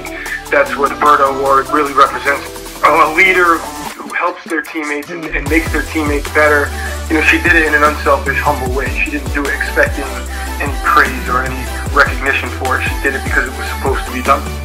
think that's what the Burda Award really represents. A leader who helps their teammates and, and makes their teammates better. You know, she did it in an unselfish, humble way. She didn't do it expecting any praise or any recognition for it. She did it because it was supposed to be done.